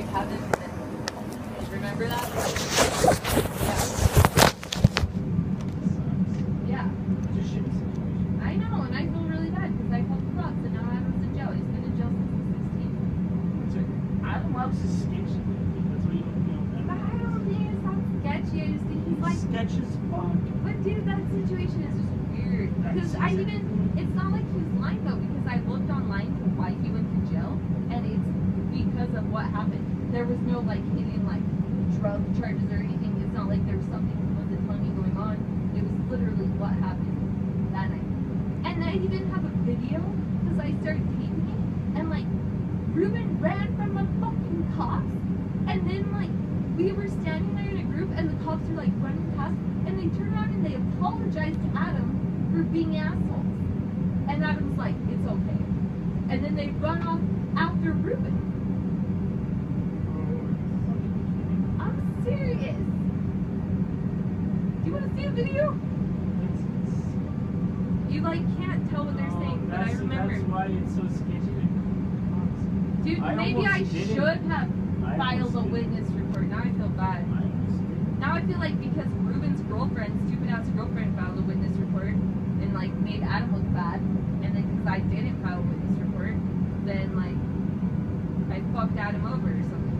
heaven. And remember that? Yeah. Yeah. Just shit situation. I know, and I feel really bad because I called the cops and now Adam's in jail. He's been in jail since he's 16. Adam Love's a sketchy. That's what you you know. I don't think it's not sketchy. I just think he's like, sketch as fuck. but dude, that situation is just weird. Because I even, it's not like he's lying though, because I looked online to why he went to jail, and it's because of what happened. There was no like hidden like drug charges or anything. It's not like there was something with telling me going on. It was literally what happened that night. And I even have a video because I started painting and like Ruben ran from the fucking cops and then like we were standing there in a group and the cops were like running past and they turned around and they apologized to Adam for being assholes. And Adam's like, it's okay. And then they run off after Ruben. You want to see a video? You like can't tell what they're saying, but I remember. That's why it's so sketchy. Dude, I maybe I did it. should have I filed a witness report. Now I feel bad. I. Now I feel like because Ruben's girlfriend, stupid ass girlfriend, filed a witness report and like made Adam look bad, and then because I didn't file a witness report, then like I fucked Adam over or something.